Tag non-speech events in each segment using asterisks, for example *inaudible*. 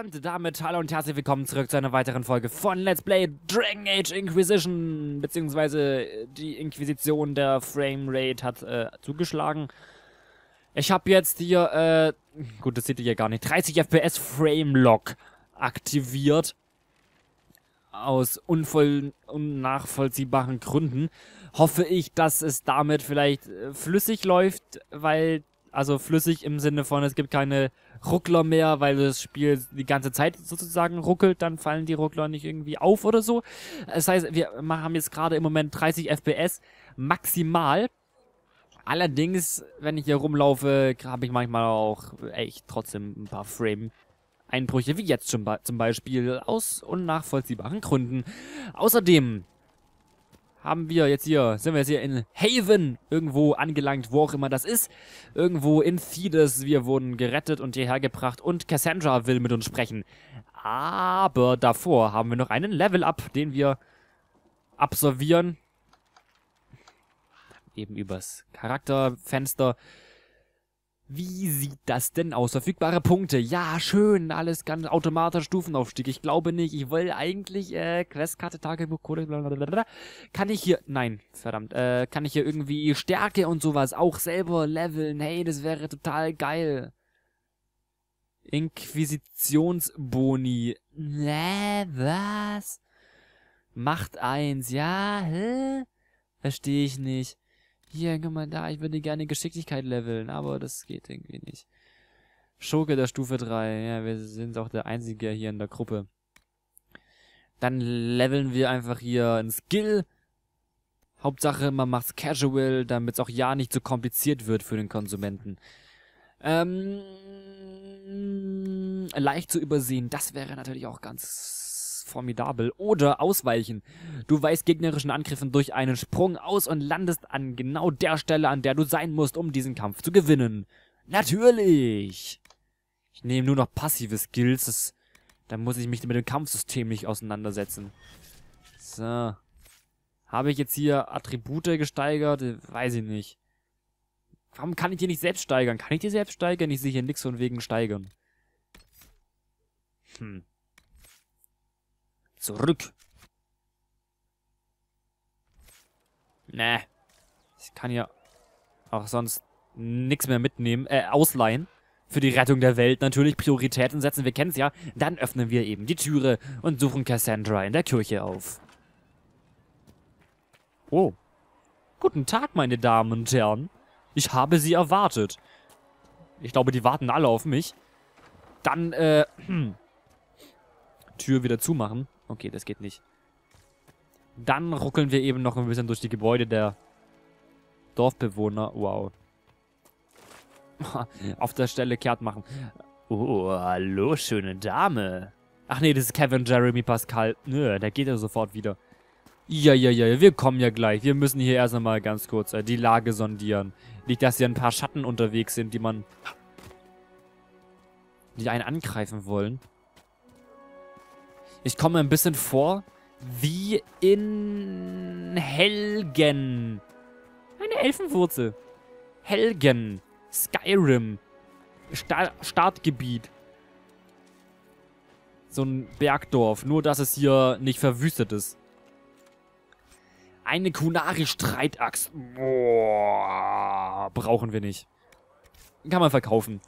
Und damit hallo und herzlich willkommen zurück zu einer weiteren Folge von Let's Play Dragon Age Inquisition, beziehungsweise äh, die Inquisition der Framerate hat äh, zugeschlagen. Ich habe jetzt hier, äh, gut, das seht ihr hier gar nicht, 30 FPS Frame Lock aktiviert. Aus unvoll, unnachvollziehbaren Gründen. Hoffe ich, dass es damit vielleicht äh, flüssig läuft, weil also flüssig im Sinne von, es gibt keine Ruckler mehr, weil das Spiel die ganze Zeit sozusagen ruckelt, dann fallen die Ruckler nicht irgendwie auf oder so. Das heißt, wir haben jetzt gerade im Moment 30 FPS maximal. Allerdings, wenn ich hier rumlaufe, habe ich manchmal auch echt trotzdem ein paar Frame-Einbrüche, wie jetzt zum Beispiel, aus unnachvollziehbaren Gründen. Außerdem haben wir jetzt hier, sind wir jetzt hier in Haven irgendwo angelangt, wo auch immer das ist. Irgendwo in Thedes. Wir wurden gerettet und hierher gebracht und Cassandra will mit uns sprechen. Aber davor haben wir noch einen Level-Up, den wir absolvieren. Eben übers Charakterfenster. Wie sieht das denn aus? Verfügbare Punkte. Ja, schön. Alles ganz automatisch Stufenaufstieg. Ich glaube nicht. Ich will eigentlich, äh, Questkarte, Tagebuch, Code, blablabla. Kann ich hier, nein, verdammt, äh, kann ich hier irgendwie Stärke und sowas auch selber leveln? Hey, das wäre total geil. Inquisitionsboni. Ne, was? Macht eins, ja, hä? Verstehe ich nicht. Hier, guck mal da, ich würde gerne Geschicklichkeit leveln, aber das geht irgendwie nicht. Schurke der Stufe 3. Ja, wir sind auch der Einzige hier in der Gruppe. Dann leveln wir einfach hier ein Skill. Hauptsache, man macht's casual, damit es auch ja nicht so kompliziert wird für den Konsumenten. Ähm, leicht zu übersehen, das wäre natürlich auch ganz formidabel. Oder ausweichen. Du weichst gegnerischen Angriffen durch einen Sprung aus und landest an genau der Stelle, an der du sein musst, um diesen Kampf zu gewinnen. Natürlich! Ich nehme nur noch passive Skills. Das, dann muss ich mich mit dem Kampfsystem nicht auseinandersetzen. So. Habe ich jetzt hier Attribute gesteigert? Weiß ich nicht. Warum kann ich die nicht selbst steigern? Kann ich die selbst steigern? Ich sehe hier nichts von wegen steigern. Hm. Zurück. Ne. Ich kann ja auch sonst nichts mehr mitnehmen. Äh, ausleihen. Für die Rettung der Welt natürlich Prioritäten setzen. Wir kennen es ja. Dann öffnen wir eben die Türe und suchen Cassandra in der Kirche auf. Oh. Guten Tag, meine Damen und Herren. Ich habe Sie erwartet. Ich glaube, die warten alle auf mich. Dann, äh. *clears throat* Tür wieder zumachen. Okay, das geht nicht. Dann ruckeln wir eben noch ein bisschen durch die Gebäude der Dorfbewohner. Wow. *laughs* Auf der Stelle kehrt machen. Oh, hallo, schöne Dame. Ach nee, das ist Kevin Jeremy Pascal. Nö, der geht ja sofort wieder. Ja, ja, ja, wir kommen ja gleich. Wir müssen hier erst einmal ganz kurz äh, die Lage sondieren. Nicht, dass hier ein paar Schatten unterwegs sind, die man... die einen angreifen wollen. Ich komme ein bisschen vor wie in Helgen. Eine Elfenwurzel. Helgen. Skyrim. Sta Startgebiet. So ein Bergdorf. Nur, dass es hier nicht verwüstet ist. Eine Kunari-Streitaxt. Brauchen wir nicht. Kann man verkaufen.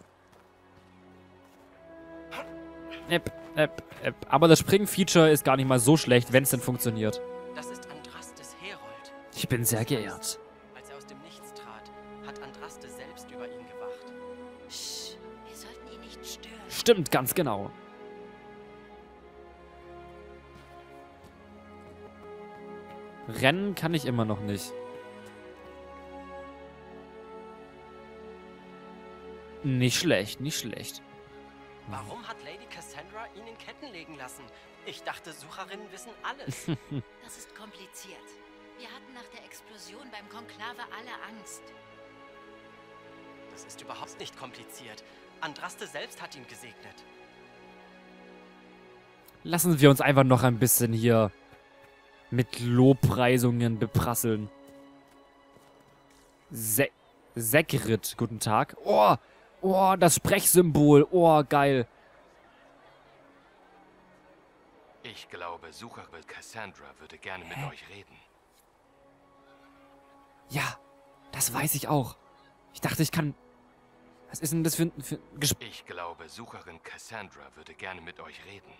App, App, App. Aber das Spring-Feature ist gar nicht mal so schlecht, wenn es denn funktioniert. Das ist Andrastes Herold. Ich bin sehr geehrt. Als er aus dem Nichts trat, hat Andraste selbst über ihn gewacht. Psst, wir sollten ihn nicht stören. Stimmt, ganz genau. Rennen kann ich immer noch nicht. Nicht schlecht, nicht schlecht. Warum hat Lady Cassandra ihn in Ketten legen lassen? Ich dachte, Sucherinnen wissen alles. *laughs* Das ist kompliziert. Wir hatten nach der Explosion beim Konklave alle Angst. das ist überhaupt nicht kompliziert. Andraste selbst hat ihn gesegnet. Lassen wir uns einfach noch ein bisschen hier mit Lobpreisungen beprasseln. Se Sekrit, guten Tag. Oh, oh, das Sprechsymbol. Oh, geil. Ich glaube, Sucherin Cassandra würde gerne mit euch reden. Ja, das weiß ich auch. Ich dachte, ich kann... Was ist denn das für ein... Für ein Gesp Ich glaube, Sucherin Cassandra würde gerne mit euch reden.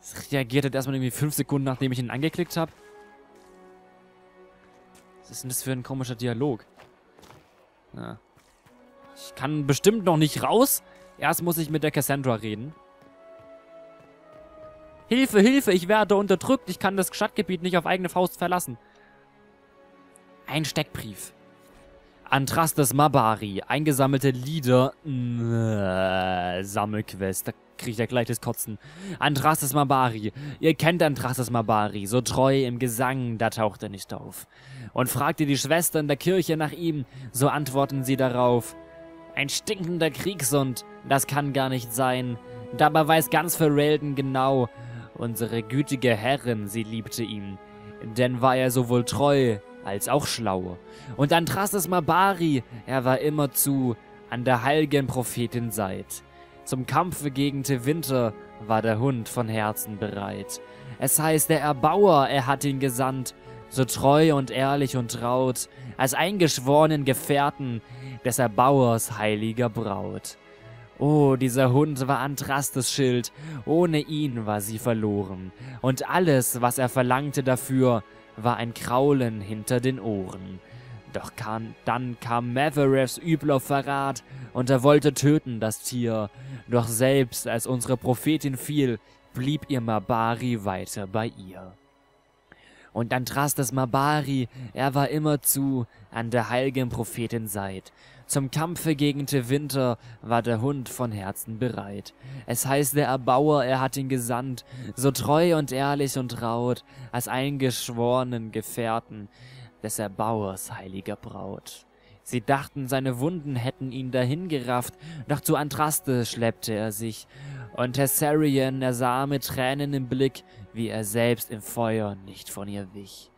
Das reagiert hat erstmal irgendwie fünf Sekunden, nachdem ich ihn angeklickt habe. Was ist denn das für ein komischer Dialog? Ja. Ich kann bestimmt noch nicht raus. Erst muss ich mit der Cassandra reden. Hilfe, Hilfe, ich werde unterdrückt. Ich kann das Stadtgebiet nicht auf eigene Faust verlassen. Ein Steckbrief. Antrastes Mabari. Eingesammelte Lieder. Äh, Sammelquest. Da kriegt er gleich das Kotzen. Antrastes Mabari. Ihr kennt Antrastes Mabari. So treu im Gesang, da taucht er nicht auf. Und fragt ihr die Schwestern der Kirche nach ihm, so antworten sie darauf. Ein stinkender Kriegshund, das kann gar nicht sein. Dabei weiß ganz Ferelden genau, unsere gütige Herrin, sie liebte ihn. Denn war er sowohl treu als auch schlau. Und Antrastes Mabari, er war immerzu an der heiligen Prophetin Seit. Zum Kampfe gegen Winter war der Hund von Herzen bereit. Es heißt, der Erbauer, er hat ihn gesandt, so treu und ehrlich und traut, als eingeschworenen Gefährten des Erbauers heiliger Braut. Oh, dieser Hund war Antrastes Schild, ohne ihn war sie verloren, und alles, was er verlangte dafür, war ein Kraulen hinter den Ohren. Doch kam, dann kam Mavereffs übler Verrat, und er wollte töten das Tier, doch selbst als unsere Prophetin fiel, blieb ihr Mabari weiter bei ihr. Und Antrastes Mabari, er war immerzu an der heiligen Prophetin Seit. Zum Kampfe gegen Winter war der Hund von Herzen bereit. Es heißt, der Erbauer, er hat ihn gesandt, so treu und ehrlich und traut, als eingeschworenen Gefährten des Erbauers heiliger Braut. Sie dachten, seine Wunden hätten ihn dahingerafft, doch zu Antraste schleppte er sich, und Tessarion ersah mit Tränen im Blick, wie er selbst im Feuer nicht von ihr wich.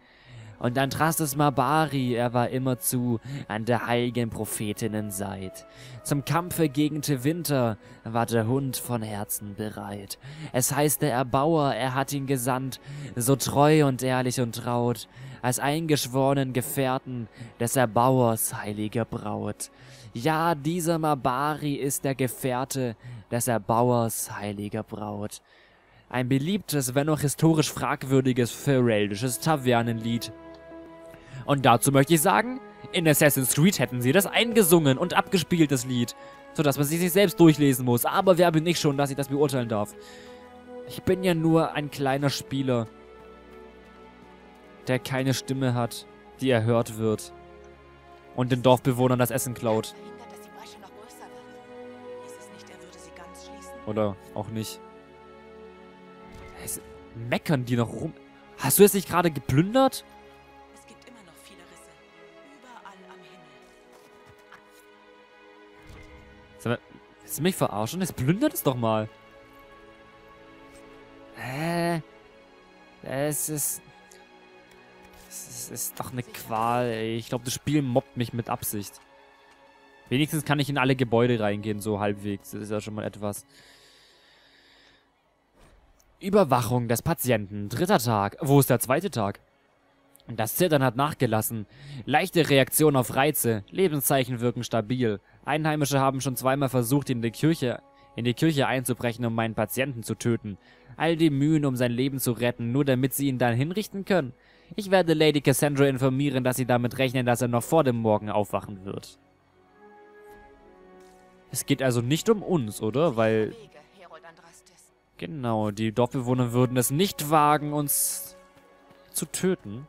Und Antrastes Mabari, er war immerzu an der heiligen Prophetinnen Seit. Zum Kampfe gegen Winter war der Hund von Herzen bereit. Es heißt, der Erbauer, er hat ihn gesandt, so treu und ehrlich und traut, als eingeschworenen Gefährten des Erbauers heiliger Braut. Ja, dieser Mabari ist der Gefährte des Erbauers heiliger Braut. Ein beliebtes, wenn auch historisch fragwürdiges fereldisches Tavernenlied. Und dazu möchte ich sagen, in Assassin's Creed hätten sie das eingesungen und abgespielt, das Lied. Sodass man sich selbst durchlesen muss. Aber wer bin ich schon, dass ich das beurteilen darf? Ich bin ja nur ein kleiner Spieler, der keine Stimme hat, die erhört wird. Und den Dorfbewohnern das Essen klaut. Er sie? Oder auch nicht. Es meckern die noch rum. Hast du es nicht gerade geplündert? Willst du mich verarschen? Es plündert es doch mal. Hä? Es ist... Es ist doch eine Qual, ey. Ich glaube, das Spiel mobbt mich mit Absicht. Wenigstens kann ich in alle Gebäude reingehen, so halbwegs. Das ist ja schon mal etwas. Überwachung des Patienten. Dritter Tag. Wo ist der zweite Tag? Das Zittern hat nachgelassen. Leichte Reaktion auf Reize. Lebenszeichen wirken stabil. Einheimische haben schon zweimal versucht, in die Kirche, in die Kirche einzubrechen, um meinen Patienten zu töten. All die Mühen, um sein Leben zu retten, nur damit sie ihn dann hinrichten können. Ich werde Lady Cassandra informieren, dass sie damit rechnen, dass er noch vor dem Morgen aufwachen wird. Es geht also nicht um uns, oder? Weil, genau, die Dorfbewohner würden es nicht wagen, uns zu töten.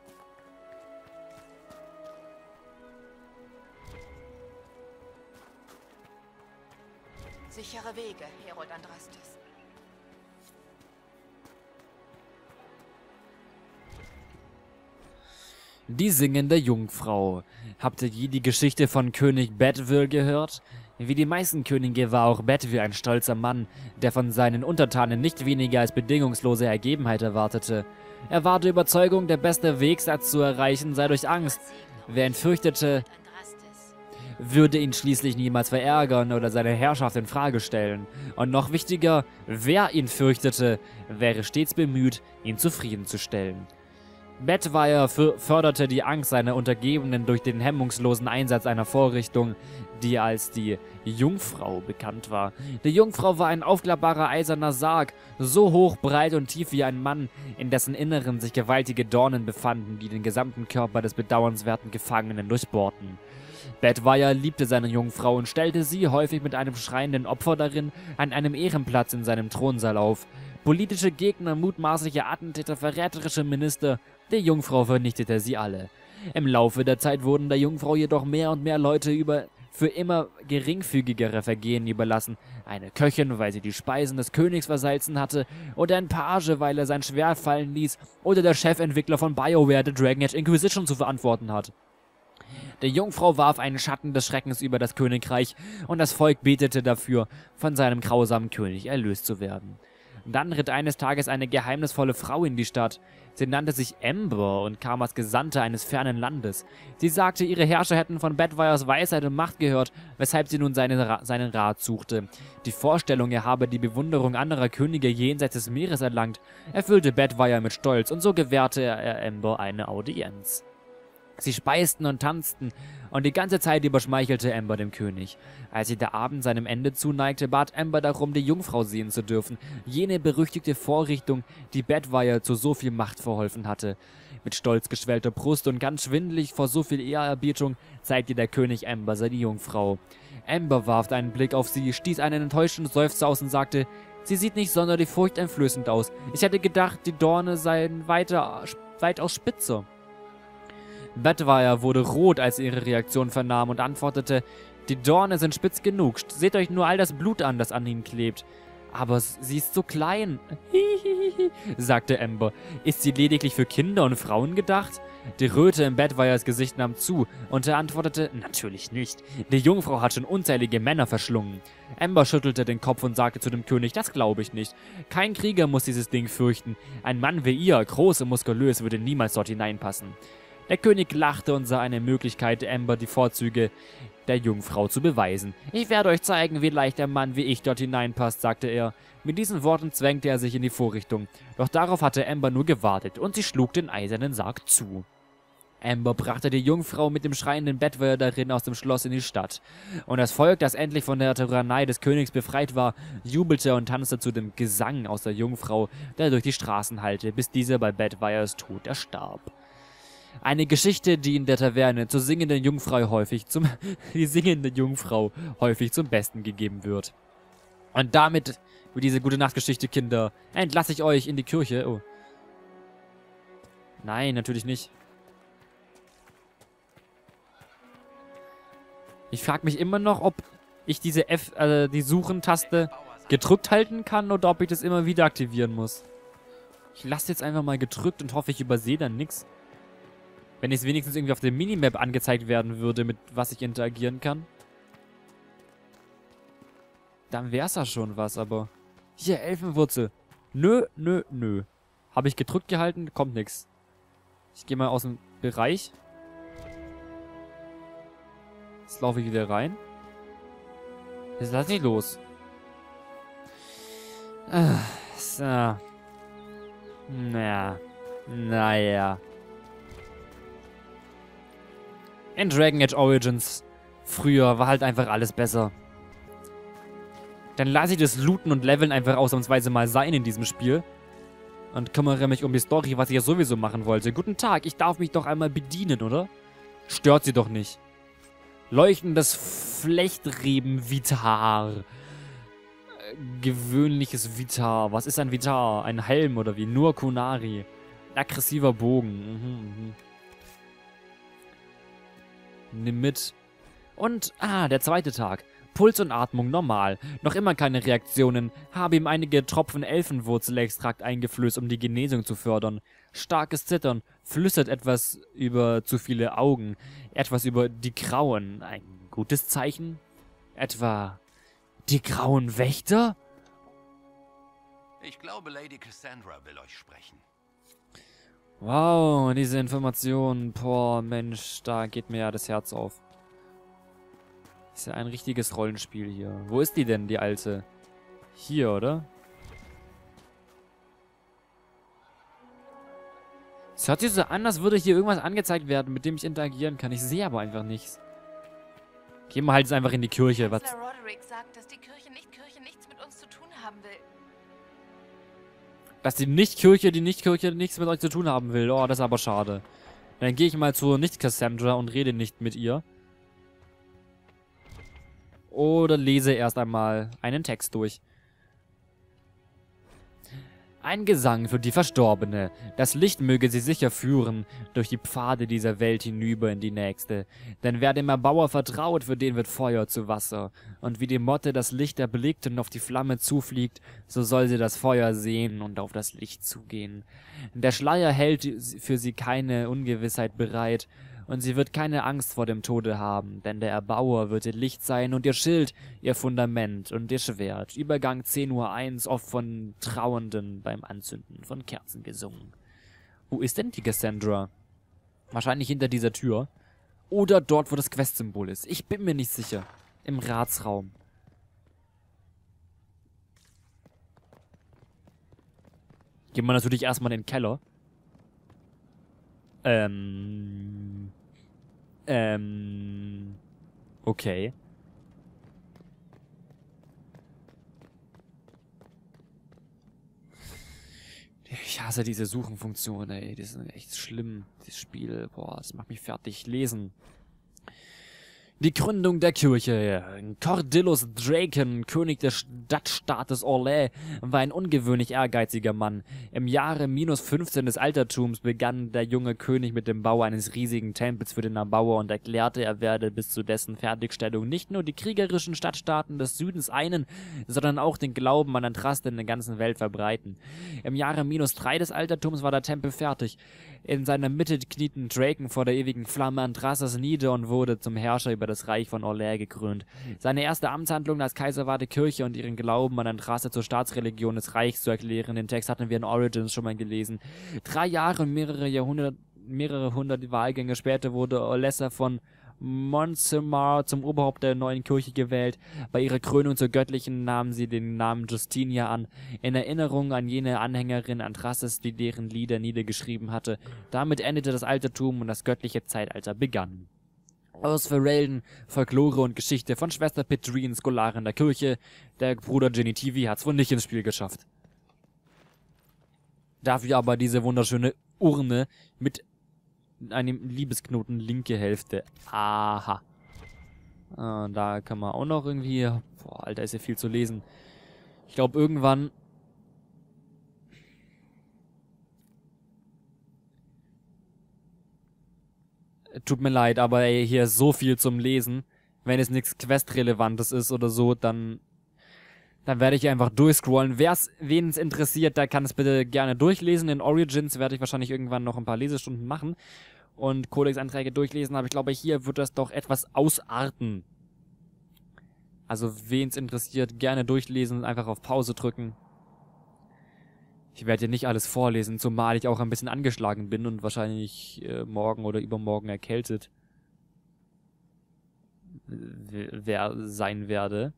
Sichere Wege, Herold Andrastes. Die singende Jungfrau. Habt ihr je die Geschichte von König Bedwyr gehört? Wie die meisten Könige war auch Bedwyr ein stolzer Mann, der von seinen Untertanen nicht weniger als bedingungslose Ergebenheit erwartete. Er war der Überzeugung, der beste Weg, Satz zu erreichen, sei durch Angst. Wer ihn fürchtete. Würde ihn schließlich niemals verärgern oder seine Herrschaft in Frage stellen. Und noch wichtiger, wer ihn fürchtete, wäre stets bemüht, ihn zufriedenzustellen. Bedwire förderte die Angst seiner Untergebenen durch den hemmungslosen Einsatz einer Vorrichtung, die als die Jungfrau bekannt war. Die Jungfrau war ein aufklappbarer eiserner Sarg, so hoch, breit und tief wie ein Mann, in dessen Inneren sich gewaltige Dornen befanden, die den gesamten Körper des bedauernswerten Gefangenen durchbohrten. Bedwire liebte seine Jungfrau und stellte sie, häufig mit einem schreienden Opfer darin, an einem Ehrenplatz in seinem Thronsaal auf. Politische Gegner, mutmaßliche Attentäter, verräterische Minister, die Jungfrau vernichtete sie alle. Im Laufe der Zeit wurden der Jungfrau jedoch mehr und mehr Leute über für immer geringfügigere Vergehen überlassen. Eine Köchin, weil sie die Speisen des Königs versalzen hatte, oder ein Page, weil er sein Schwert fallen ließ, oder der Chefentwickler von BioWare, der Dragon Age Inquisition, zu verantworten hat. Der Jungfrau warf einen Schatten des Schreckens über das Königreich, und das Volk betete dafür, von seinem grausamen König erlöst zu werden. Dann ritt eines Tages eine geheimnisvolle Frau in die Stadt. Sie nannte sich Ember und kam als Gesandte eines fernen Landes. Sie sagte, ihre Herrscher hätten von Bedwires Weisheit und Macht gehört, weshalb sie nun seinen, Ra seinen Rat suchte. Die Vorstellung, er habe die Bewunderung anderer Könige jenseits des Meeres erlangt, erfüllte Bedwire mit Stolz und so gewährte er Ember eine Audienz. Sie speisten und tanzten, und die ganze Zeit über schmeichelte Amber dem König. Als sich der Abend seinem Ende zuneigte, bat Amber darum, die Jungfrau sehen zu dürfen, jene berüchtigte Vorrichtung, die Bedwire zu so viel Macht verholfen hatte. Mit stolz geschwellter Brust und ganz schwindelig vor so viel Ehrerbietung zeigte der König Amber seine Jungfrau. Amber warf einen Blick auf sie, stieß einen enttäuschten Seufzer aus und sagte, Sie sieht nicht sonderlich furchteinflößend aus. Ich hätte gedacht, die Dorne seien weiter, weitaus spitzer. Bedwire wurde rot, als er ihre Reaktion vernahm und antwortete, die Dorne sind spitz genug, seht euch nur all das Blut an, das an ihnen klebt. Aber sie ist so klein, *laughs* sagte Amber. Ist sie lediglich für Kinder und Frauen gedacht? Die Röte im Bedwires Gesicht nahm zu und er antwortete, natürlich nicht. Die Jungfrau hat schon unzählige Männer verschlungen. Amber schüttelte den Kopf und sagte zu dem König, das glaube ich nicht. Kein Krieger muss dieses Ding fürchten. Ein Mann wie ihr, groß und muskulös, würde niemals dort hineinpassen. Der König lachte und sah eine Möglichkeit, Amber die Vorzüge der Jungfrau zu beweisen. Ich werde euch zeigen, wie leicht ein Mann wie ich dort hineinpasst, sagte er. Mit diesen Worten zwängte er sich in die Vorrichtung. Doch darauf hatte Amber nur gewartet und sie schlug den eisernen Sarg zu. Amber brachte die Jungfrau mit dem schreienden Bettwächter darin aus dem Schloss in die Stadt. Und das Volk, das endlich von der Tyrannei des Königs befreit war, jubelte und tanzte zu dem Gesang aus der Jungfrau, der durch die Straßen hallte, bis dieser bei Bedwires Tod erstarb. Eine Geschichte, die in der Taverne zur singenden Jungfrau häufig zum *laughs* die singende Jungfrau häufig zum Besten gegeben wird. Und damit für diese gute Nachtgeschichte, Kinder, entlasse ich euch in die Kirche. Oh. Nein, natürlich nicht. Ich frage mich immer noch, ob ich diese F, äh, die Suchen-Taste gedrückt halten kann oder ob ich das immer wieder aktivieren muss. Ich lasse jetzt einfach mal gedrückt und hoffe, ich übersehe dann nichts. Wenn es wenigstens irgendwie auf der Minimap angezeigt werden würde, mit was ich interagieren kann. Dann wär's ja schon was, aber... Hier, Elfenwurzel. Nö, nö, nö. Habe ich gedrückt gehalten, kommt nix. Ich gehe mal aus dem Bereich. Jetzt laufe ich wieder rein. Jetzt lass ich los. Ah, so. Naja. Naja. In Dragon Age Origins früher war halt einfach alles besser. Dann lasse ich das Looten und Leveln einfach ausnahmsweise mal sein in diesem Spiel. Und kümmere mich um die Story, was ich ja sowieso machen wollte. Guten Tag, ich darf mich doch einmal bedienen, oder? Stört sie doch nicht. Leuchtendes Flechtreben-Vitar. Gewöhnliches Vitar. Was ist ein Vitar? Ein Helm oder wie? Nur Kunari. Aggressiver Bogen. Mhm, mhm. Nimm mit. Und, ah, der zweite Tag. Puls und Atmung normal. Noch immer keine Reaktionen. Habe ihm einige Tropfen Elfenwurzelextrakt eingeflößt, um die Genesung zu fördern. Starkes Zittern. Flüstert etwas über zu viele Augen. Etwas über die Grauen. Ein gutes Zeichen? Etwa die grauen Wächter? Ich glaube, Lady Cassandra will euch sprechen. Wow, diese Information. Boah, Mensch, da geht mir ja das Herz auf. Ist ja ein richtiges Rollenspiel hier. Wo ist die denn, die alte? Hier, oder? Es hört sich so an, als würde hier irgendwas angezeigt werden, mit dem ich interagieren kann. Ich sehe aber einfach nichts. Gehen wir halt jetzt einfach in die Kirche. Was? Roderick sagt, dass die Kirche nicht Kirche nichts mit uns zu tun haben will. Dass die Nicht-Kirche, die Nicht-Kirche nichts mit euch zu tun haben will. Oh, das ist aber schade. Dann gehe ich mal zur Nicht-Cassandra und rede nicht mit ihr. Oder lese erst einmal einen Text durch. Ein Gesang für die Verstorbene. Das Licht möge sie sicher führen, durch die Pfade dieser Welt hinüber in die nächste. Denn wer dem Erbauer vertraut, für den wird Feuer zu Wasser. Und wie die Motte das Licht erblickt und auf die Flamme zufliegt, so soll sie das Feuer sehen und auf das Licht zugehen. Der Schleier hält für sie keine Ungewissheit bereit, und sie wird keine Angst vor dem Tode haben, denn der Erbauer wird ihr Licht sein und ihr Schild, ihr Fundament und ihr Schwert. Übergang 10 Uhr 1, oft von Trauernden beim Anzünden von Kerzen gesungen. Wo ist denn die Cassandra? Wahrscheinlich hinter dieser Tür. Oder dort, wo das Quest-Symbol ist. Ich bin mir nicht sicher. Im Ratsraum. Gehen wir natürlich erstmal in den Keller. Ähm. Ähm. Okay. Ich hasse diese Suchenfunktion, ey. Die sind echt schlimm. Dieses Spiel, boah, das macht mich fertig. Lesen. Die Gründung der Kirche. Cordillus Draken, König des Stadtstaates Orlais, war ein ungewöhnlich ehrgeiziger Mann. Im Jahre minus 15 des Altertums begann der junge König mit dem Bau eines riesigen Tempels für den Erbauer und erklärte, er werde bis zu dessen Fertigstellung nicht nur die kriegerischen Stadtstaaten des Südens einen, sondern auch den Glauben an Antraste in der ganzen Welt verbreiten. Im Jahre minus 3 des Altertums war der Tempel fertig. In seiner Mitte knieten Draken vor der ewigen Flamme Andrasas nieder und wurde zum Herrscher über das Reich von Orlais gekrönt. Seine erste Amtshandlung als Kaiser war die Kirche und ihren Glauben an Andraste zur Staatsreligion des Reichs zu erklären. Den Text hatten wir in Origins schon mal gelesen. Drei Jahre und mehrere Jahrhunderte, mehrere hundert Wahlgänge später wurde Orlessa von Montsemar zum Oberhaupt der neuen Kirche gewählt. Bei ihrer Krönung zur Göttlichen nahm sie den Namen Justinia an, in Erinnerung an jene Anhängerin Andrastes, die deren Lieder niedergeschrieben hatte. Damit endete das Altertum und das göttliche Zeitalter begann. Aus Verrelden, Folklore und Geschichte von Schwester Petrine, Skolarin der Kirche. Der Bruder Genitivi hat's wohl nicht ins Spiel geschafft. Dafür aber diese wunderschöne Urne mit einem Liebesknoten linke Hälfte. Aha. Ah, da kann man auch noch irgendwie... Boah, Alter, ist ja viel zu lesen. Ich glaube, irgendwann... Tut mir leid, aber ey, hier ist so viel zum Lesen. Wenn es nichts Quest-Relevantes ist oder so, dann dann werde ich einfach durchscrollen. Wer's, wen es interessiert, der kann es bitte gerne durchlesen. In Origins werde ich wahrscheinlich irgendwann noch ein paar Lesestunden machen und Codex-Anträge durchlesen, aber ich glaube, hier wird das doch etwas ausarten. Also, wen es interessiert, gerne durchlesen, einfach auf Pause drücken. Ich werde hier nicht alles vorlesen, zumal ich auch ein bisschen angeschlagen bin und wahrscheinlich äh, morgen oder übermorgen erkältet wer sein werde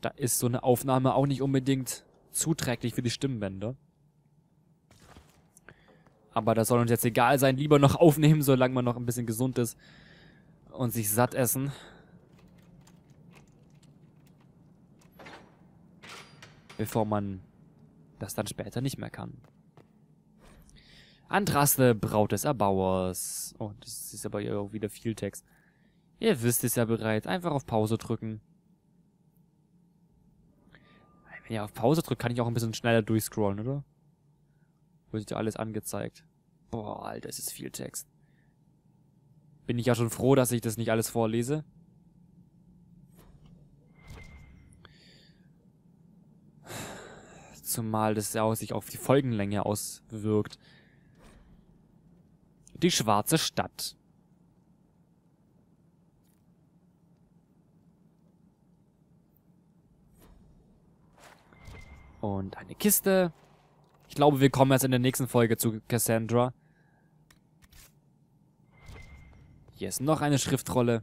da ist so eine Aufnahme auch nicht unbedingt zuträglich für die Stimmbänder. Aber das soll uns jetzt egal sein. Lieber noch *laughs* aufnehmen, solange man noch ein bisschen gesund ist. Und sich satt essen. Bevor man das dann später nicht mehr kann. Andraste, Braut des Erbauers. Oh, das ist aber ja auch wieder viel Text. Ihr wisst es ja bereits. Einfach auf Pause drücken. Wenn ich auf Pause drücke, kann ich auch ein bisschen schneller durchscrollen, oder? Wird ja alles angezeigt. Boah, Alter, es ist viel Text. Bin ich ja schon froh, dass ich das nicht alles vorlese. Zumal das ja auch sich auf die Folgenlänge auswirkt. Die schwarze Stadt. Und eine Kiste. Ich glaube, wir kommen erst in der nächsten Folge zu Cassandra. Hier ist noch eine Schriftrolle.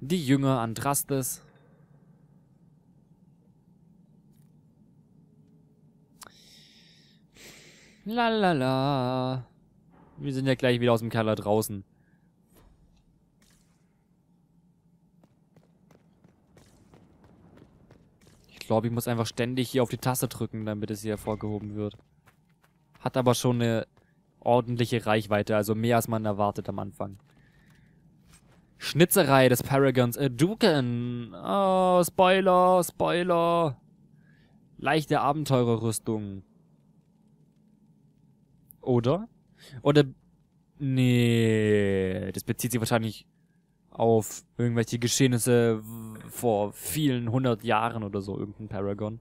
Die Jünger Andrastes. Lalala. Wir sind ja gleich wieder aus dem Keller draußen. Ich glaube, ich muss einfach ständig hier auf die Taste drücken, damit es hier hervorgehoben wird. Hat aber schon eine ordentliche Reichweite, also mehr als man erwartet am Anfang. Schnitzerei des Paragons äh, Duken. Oh, Spoiler, Spoiler. Leichte Abenteurerrüstung. Oder? Oder. Nee, das bezieht sich wahrscheinlich auf irgendwelche Geschehnisse vor vielen hundert Jahren oder so, irgendein Paragon.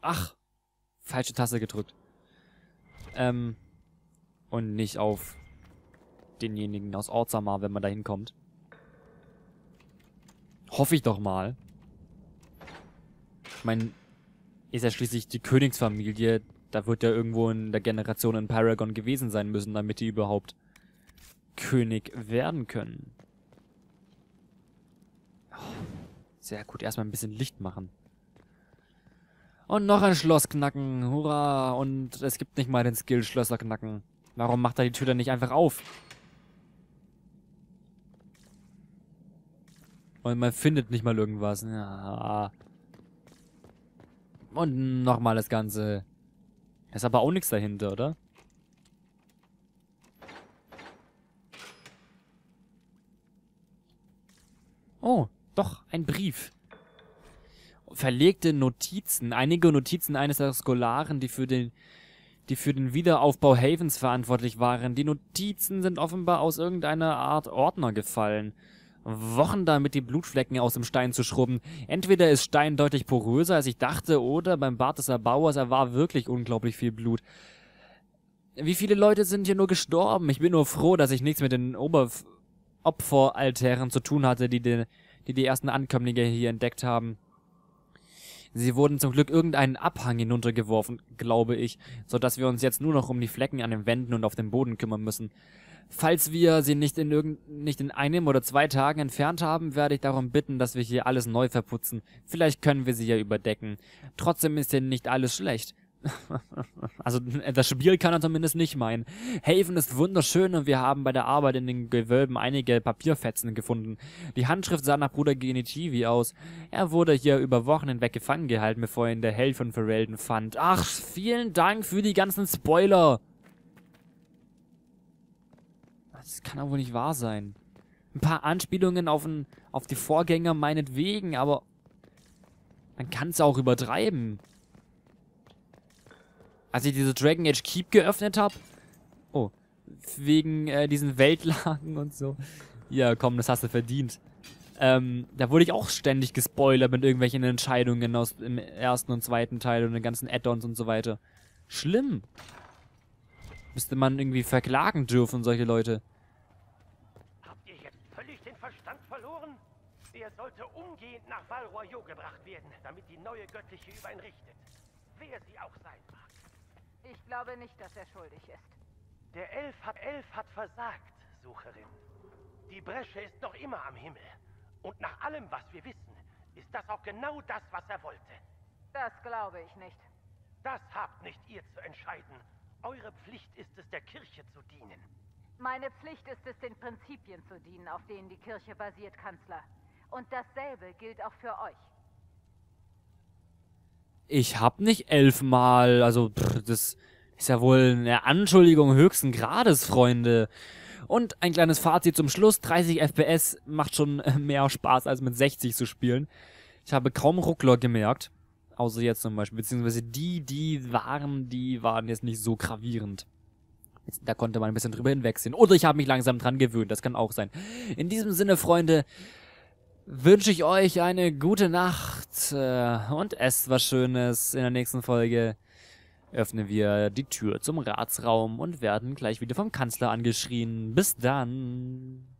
Ach, falsche Taste gedrückt. Ähm, und nicht auf denjenigen aus Orzammar, wenn man da hinkommt. Hoffe ich doch mal. Ich meine, ist ja schließlich die Königsfamilie. Da wird ja irgendwo in der Generation ein Paragon gewesen sein müssen, damit die überhaupt König werden können. Sehr gut, erstmal ein bisschen Licht machen. Und noch ein Schloss knacken. Hurra. Und es gibt nicht mal den Skill Schlösser knacken. Warum macht er die Tür dann nicht einfach auf? Und man findet nicht mal irgendwas. Ja. Und nochmal das Ganze. Ist aber auch nichts dahinter, oder? Oh, doch, ein Brief. Verlegte Notizen. Einige Notizen eines der Skolaren, die für den die für den Wiederaufbau Havens verantwortlich waren. Die Notizen sind offenbar aus irgendeiner Art Ordner gefallen. Wochen damit die Blutflecken aus dem Stein zu schrubben. Entweder ist Stein deutlich poröser, als ich dachte, oder beim Bart des Erbauers, er war wirklich unglaublich viel Blut. Wie viele Leute sind hier nur gestorben? Ich bin nur froh, dass ich nichts mit den Oberf Opferaltären zu tun hatte, die, die die, die ersten Ankömmlinge hier entdeckt haben. Sie wurden zum Glück irgendeinen Abhang hinuntergeworfen, glaube ich, so dass wir uns jetzt nur noch um die Flecken an den Wänden und auf dem Boden kümmern müssen. Falls wir sie nicht in irgend nicht in einem oder zwei Tagen entfernt haben, werde ich darum bitten, dass wir hier alles neu verputzen. Vielleicht können wir sie ja überdecken. Trotzdem ist hier nicht alles schlecht. *laughs* also das Spiel kann er zumindest nicht meinen. Haven ist wunderschön und wir haben bei der Arbeit in den Gewölben einige Papierfetzen gefunden. Die Handschrift sah nach Bruder Genitivi aus. Er wurde hier über Wochen hinweg gefangen gehalten, bevor ihn der Held von Ferelden fand. Ach, vielen Dank für die ganzen Spoiler. Das kann aber wohl nicht wahr sein. Ein paar Anspielungen auf, ein, auf die Vorgänger meinetwegen, aber man kann es auch übertreiben. Als ich diese Dragon Age Keep geöffnet habe, oh, wegen äh, diesen Weltlagen und so. Ja, komm, das hast du verdient. Ähm, da wurde ich auch ständig gespoilert mit irgendwelchen Entscheidungen aus dem ersten und zweiten Teil und den ganzen Add-ons und so weiter. Schlimm. Müsste man irgendwie verklagen dürfen, solche Leute. Sollte umgehend nach Val Royaux gebracht werden, damit die neue Göttliche über ihn richtet. Wer sie auch sein mag. Ich glaube nicht, dass er schuldig ist. Der Elf hat, Elf hat versagt, Sucherin. Die Bresche ist noch immer am Himmel. Und nach allem, was wir wissen, ist das auch genau das, was er wollte. Das glaube ich nicht. Das habt nicht ihr zu entscheiden. Eure Pflicht ist es, der Kirche zu dienen. Meine Pflicht ist es, den Prinzipien zu dienen, auf denen die Kirche basiert, Kanzler. Und dasselbe gilt auch für euch. Ich hab nicht elfmal, also pff, das ist ja wohl eine Anschuldigung höchsten Grades, Freunde. Und ein kleines Fazit zum Schluss. 30 FPS macht schon *laughs* mehr Spaß, als mit 60 zu spielen. Ich habe kaum Ruckler gemerkt. Außer jetzt zum Beispiel. Beziehungsweise die, die waren, die waren jetzt nicht so gravierend. Da konnte man ein bisschen drüber hinwegsehen. Oder ich habe mich langsam dran gewöhnt. Das kann auch sein. In diesem Sinne, Freunde, wünsche ich euch eine gute Nacht äh, und esst was Schönes. In der nächsten Folge öffnen wir die Tür zum Ratsraum und werden gleich wieder vom Kanzler angeschrien. Bis dann.